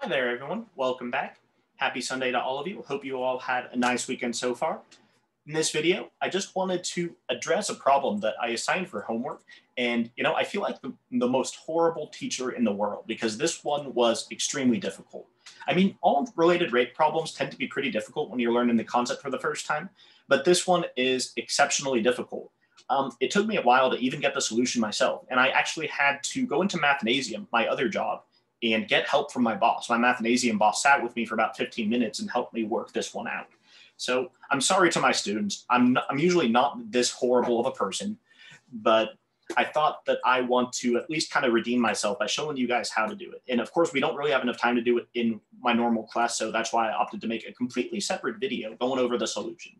Hi there, everyone. Welcome back. Happy Sunday to all of you. Hope you all had a nice weekend so far. In this video, I just wanted to address a problem that I assigned for homework. And, you know, I feel like the, the most horrible teacher in the world because this one was extremely difficult. I mean, all related rate problems tend to be pretty difficult when you're learning the concept for the first time, but this one is exceptionally difficult. Um, it took me a while to even get the solution myself, and I actually had to go into Mathnasium, my other job, and get help from my boss. My Mathnasium boss sat with me for about 15 minutes and helped me work this one out. So I'm sorry to my students. I'm, not, I'm usually not this horrible of a person, but I thought that I want to at least kind of redeem myself by showing you guys how to do it. And of course, we don't really have enough time to do it in my normal class, so that's why I opted to make a completely separate video going over the solution.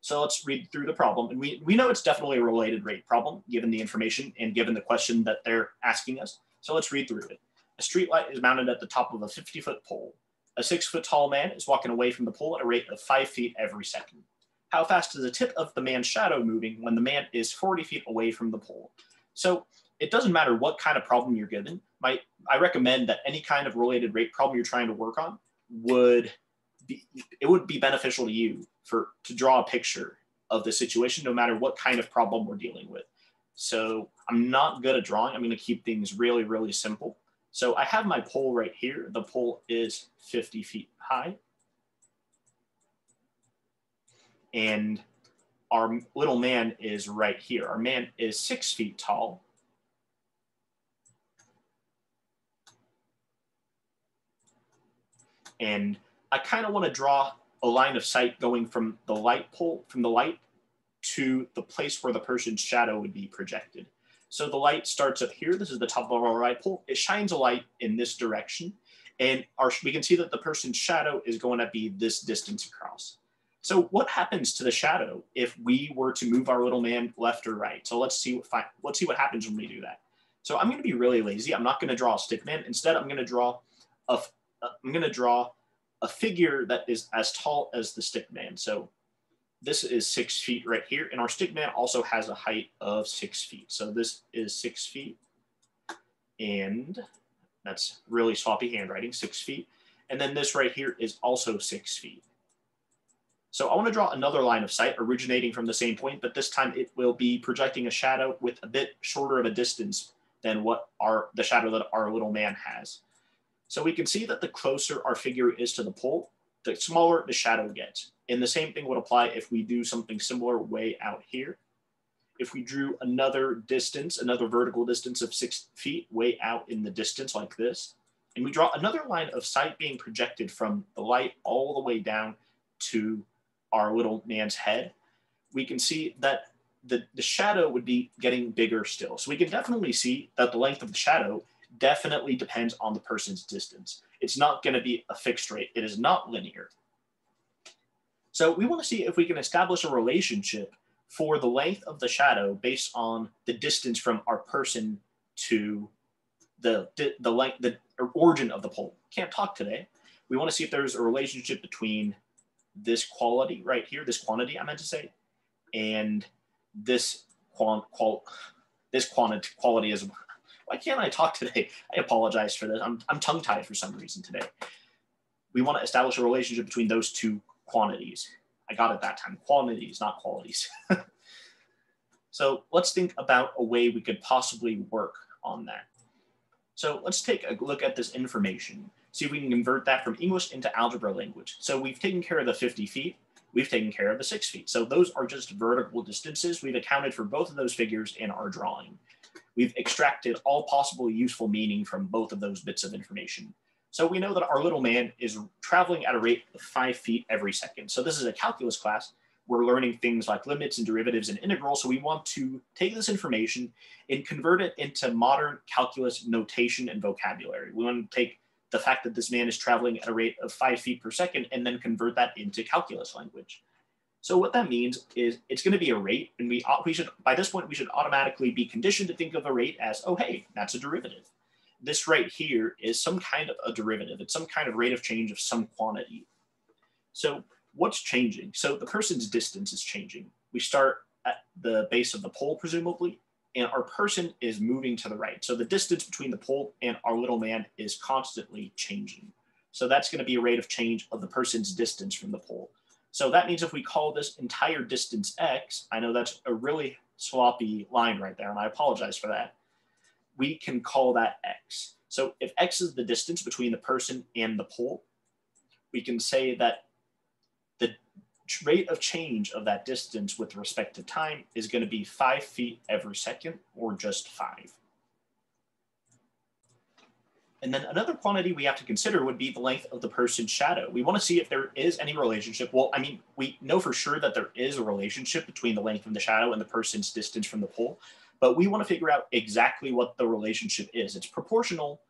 So let's read through the problem. And we, we know it's definitely a related rate problem, given the information and given the question that they're asking us. So let's read through it. A streetlight is mounted at the top of a 50 foot pole. A six foot tall man is walking away from the pole at a rate of five feet every second. How fast is the tip of the man's shadow moving when the man is 40 feet away from the pole? So it doesn't matter what kind of problem you're given. My, I recommend that any kind of related rate problem you're trying to work on would be, it would be beneficial to you for to draw a picture of the situation, no matter what kind of problem we're dealing with. So I'm not good at drawing. I'm going to keep things really, really simple. So I have my pole right here. The pole is 50 feet high. And our little man is right here. Our man is six feet tall. And I kind of want to draw a line of sight going from the light pole, from the light to the place where the person's shadow would be projected. So the light starts up here. This is the top of our light pole. It shines a light in this direction. And our, we can see that the person's shadow is going to be this distance across. So what happens to the shadow if we were to move our little man left or right? So let's see what let's see what happens when we do that. So I'm going to be really lazy. I'm not going to draw a stick man. Instead, I'm going to draw a uh, I'm going to draw a figure that is as tall as the stick man. So this is six feet right here. And our stick man also has a height of six feet. So this is six feet. And that's really sloppy handwriting, six feet. And then this right here is also six feet. So I want to draw another line of sight originating from the same point, but this time it will be projecting a shadow with a bit shorter of a distance than what our the shadow that our little man has. So we can see that the closer our figure is to the pole, the smaller the shadow gets. And the same thing would apply if we do something similar way out here. If we drew another distance, another vertical distance of six feet way out in the distance like this, and we draw another line of sight being projected from the light all the way down to our little man's head, we can see that the, the shadow would be getting bigger still. So we can definitely see that the length of the shadow definitely depends on the person's distance. It's not going to be a fixed rate. It is not linear. So we want to see if we can establish a relationship for the length of the shadow based on the distance from our person to the, the, length, the origin of the pole. Can't talk today. We want to see if there's a relationship between this quality right here, this quantity I meant to say, and this quant, qual, this quantity quality is, why can't I talk today? I apologize for this. I'm, I'm tongue tied for some reason today. We want to establish a relationship between those two quantities. I got it that time, quantities, not qualities. so let's think about a way we could possibly work on that. So let's take a look at this information, see if we can convert that from English into algebra language. So we've taken care of the 50 feet, we've taken care of the six feet. So those are just vertical distances. We've accounted for both of those figures in our drawing. We've extracted all possible useful meaning from both of those bits of information. So we know that our little man is traveling at a rate of five feet every second. So this is a calculus class. We're learning things like limits and derivatives and integrals. So we want to take this information and convert it into modern calculus notation and vocabulary. We want to take the fact that this man is traveling at a rate of five feet per second and then convert that into calculus language. So what that means is it's going to be a rate, and we we should by this point we should automatically be conditioned to think of a rate as oh hey that's a derivative this right here is some kind of a derivative. It's some kind of rate of change of some quantity. So what's changing? So the person's distance is changing. We start at the base of the pole, presumably, and our person is moving to the right. So the distance between the pole and our little man is constantly changing. So that's going to be a rate of change of the person's distance from the pole. So that means if we call this entire distance x, I know that's a really sloppy line right there, and I apologize for that. We can call that x. So if x is the distance between the person and the pole, we can say that the rate of change of that distance with respect to time is going to be five feet every second, or just five. And then another quantity we have to consider would be the length of the person's shadow. We want to see if there is any relationship. Well, I mean, we know for sure that there is a relationship between the length of the shadow and the person's distance from the pole, but we want to figure out exactly what the relationship is. It's proportional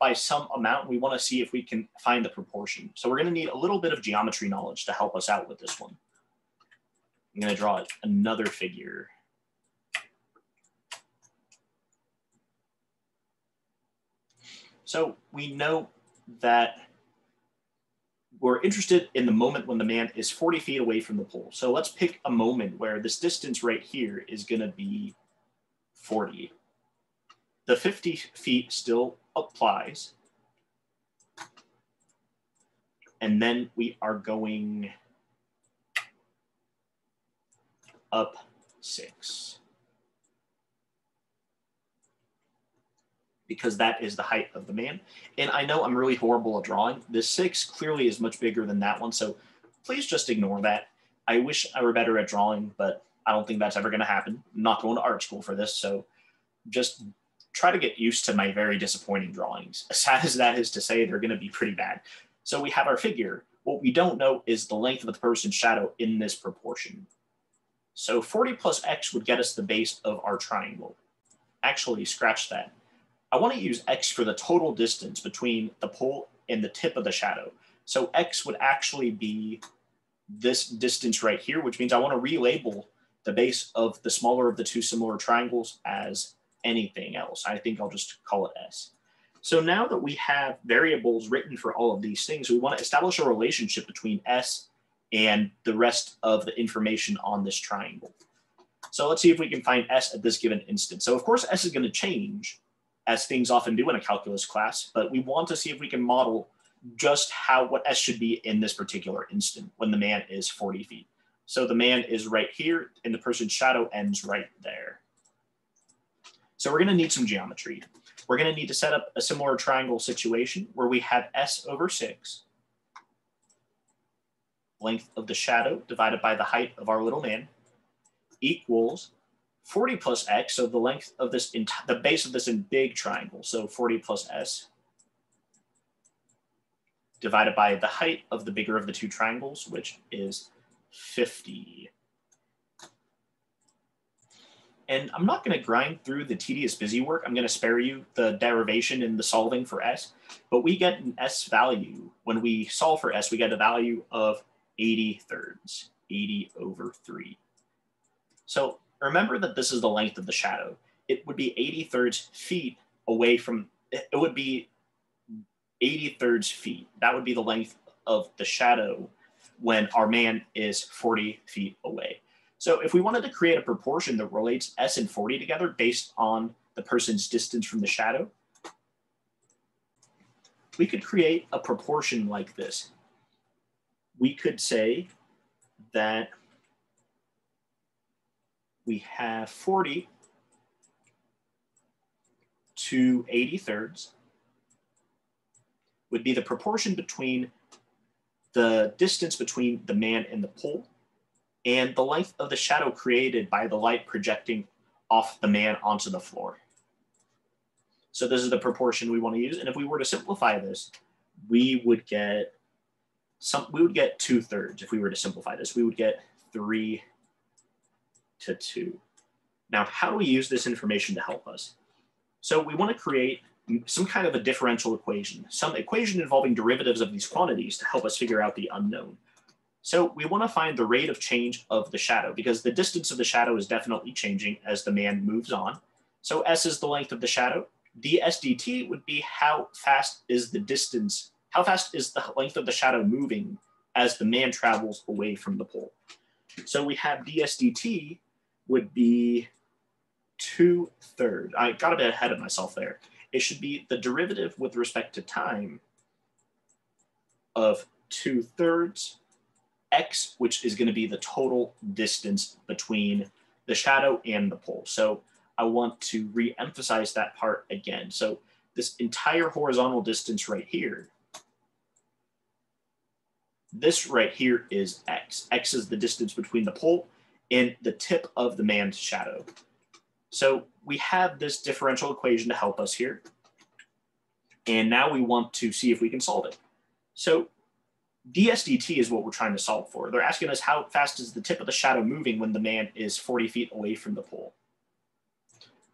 by some amount. We want to see if we can find the proportion. So we're going to need a little bit of geometry knowledge to help us out with this one. I'm going to draw another figure. So we know that we're interested in the moment when the man is 40 feet away from the pole. So let's pick a moment where this distance right here is going to be 40. The 50 feet still applies. And then we are going up six. Because that is the height of the man. And I know I'm really horrible at drawing. This six clearly is much bigger than that one. So please just ignore that. I wish I were better at drawing, but I don't think that's ever going to happen. I'm not going to art school for this. So just try to get used to my very disappointing drawings. As sad as that is to say, they're going to be pretty bad. So we have our figure. What we don't know is the length of the person's shadow in this proportion. So 40 plus x would get us the base of our triangle. Actually, scratch that. I want to use x for the total distance between the pole and the tip of the shadow. So x would actually be this distance right here, which means I want to relabel the base of the smaller of the two similar triangles as anything else. I think I'll just call it S. So now that we have variables written for all of these things, we want to establish a relationship between S and the rest of the information on this triangle. So let's see if we can find S at this given instance. So of course, S is going to change as things often do in a calculus class, but we want to see if we can model just how what S should be in this particular instant when the man is 40 feet. So the man is right here and the person's shadow ends right there. So we're gonna need some geometry. We're gonna need to set up a similar triangle situation where we have S over six, length of the shadow divided by the height of our little man equals 40 plus x, so the length of this, the base of this in big triangle, so 40 plus s, divided by the height of the bigger of the two triangles, which is 50. And I'm not going to grind through the tedious busy work. I'm going to spare you the derivation and the solving for s, but we get an s value. When we solve for s, we get a value of 80 thirds, 80 over 3. So remember that this is the length of the shadow. It would be 80 thirds feet away from, it would be 80 thirds feet. That would be the length of the shadow when our man is 40 feet away. So if we wanted to create a proportion that relates S and 40 together based on the person's distance from the shadow, we could create a proportion like this. We could say that we have 40 to 80 thirds would be the proportion between the distance between the man and the pole and the length of the shadow created by the light projecting off the man onto the floor. So this is the proportion we want to use. And if we were to simplify this, we would get some, we would get two thirds if we were to simplify this. We would get three to 2. Now, how do we use this information to help us? So we want to create some kind of a differential equation, some equation involving derivatives of these quantities to help us figure out the unknown. So we want to find the rate of change of the shadow because the distance of the shadow is definitely changing as the man moves on. So S is the length of the shadow. dsdt would be how fast is the distance, how fast is the length of the shadow moving as the man travels away from the pole. So we have dsdt would be two thirds. I got a bit ahead of myself there. It should be the derivative with respect to time of 2 thirds x, which is going to be the total distance between the shadow and the pole. So I want to re-emphasize that part again. So this entire horizontal distance right here, this right here is x. x is the distance between the pole and the tip of the man's shadow. So we have this differential equation to help us here. And now we want to see if we can solve it. So DSDT is what we're trying to solve for. They're asking us how fast is the tip of the shadow moving when the man is 40 feet away from the pole.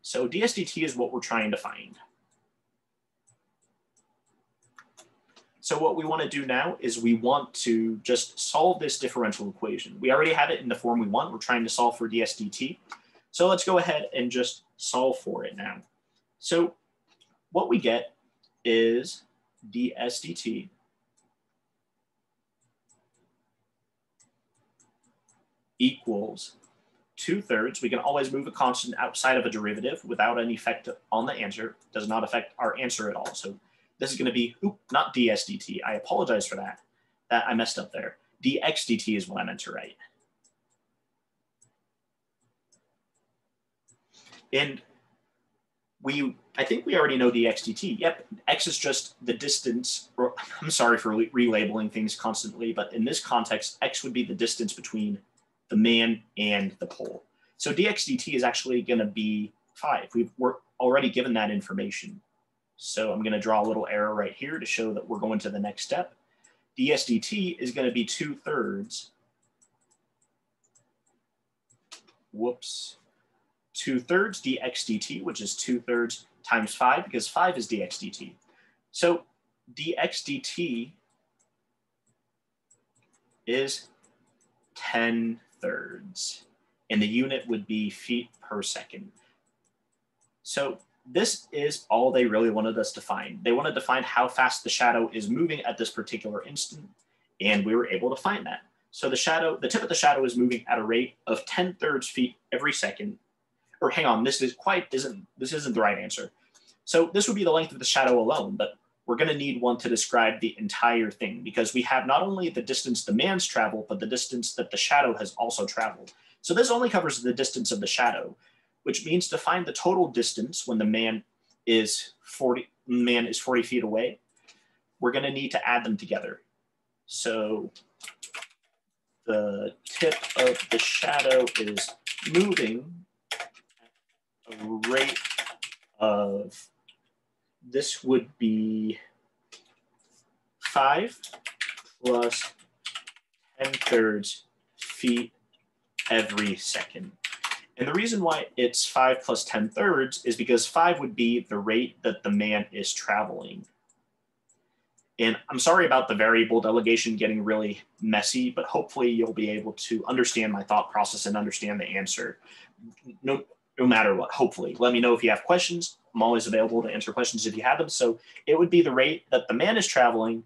So DSDT is what we're trying to find. So what we want to do now is we want to just solve this differential equation. We already have it in the form we want. We're trying to solve for DSDT. So let's go ahead and just solve for it now. So what we get is DSDT equals two thirds. We can always move a constant outside of a derivative without any effect on the answer. Does not affect our answer at all. So this is going to be, oop, not dsdt. I apologize for that. That I messed up there. dxdt is what I meant to write. And we, I think we already know dxdt. Yep, x is just the distance, or I'm sorry for re relabeling things constantly, but in this context, x would be the distance between the man and the pole. So dxdt is actually going to be 5. We've, we're already given that information. So I'm going to draw a little arrow right here to show that we're going to the next step. dsdt is going to be 2 thirds. Whoops. 2 thirds dxdt, which is 2 thirds times 5, because 5 is dxdt. So dxdt is 10 thirds, and the unit would be feet per second. So this is all they really wanted us to find. They wanted to find how fast the shadow is moving at this particular instant, and we were able to find that. So the shadow, the tip of the shadow is moving at a rate of 10 thirds feet every second. Or hang on, this is quite isn't this isn't the right answer. So this would be the length of the shadow alone, but we're going to need one to describe the entire thing because we have not only the distance the man's traveled, but the distance that the shadow has also traveled. So this only covers the distance of the shadow, which means to find the total distance when the man is 40, man is 40 feet away, we're going to need to add them together. So the tip of the shadow is moving at a rate of this would be 5 plus 10 thirds feet every second. And the reason why it's 5 plus 10 thirds is because 5 would be the rate that the man is traveling. And I'm sorry about the variable delegation getting really messy, but hopefully you'll be able to understand my thought process and understand the answer. No, no matter what, hopefully. Let me know if you have questions. I'm always available to answer questions if you have them. So it would be the rate that the man is traveling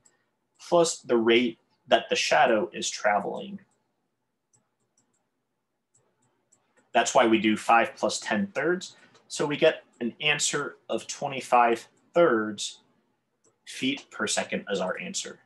plus the rate that the shadow is traveling. That's why we do 5 plus 10 thirds. So we get an answer of 25 thirds feet per second as our answer.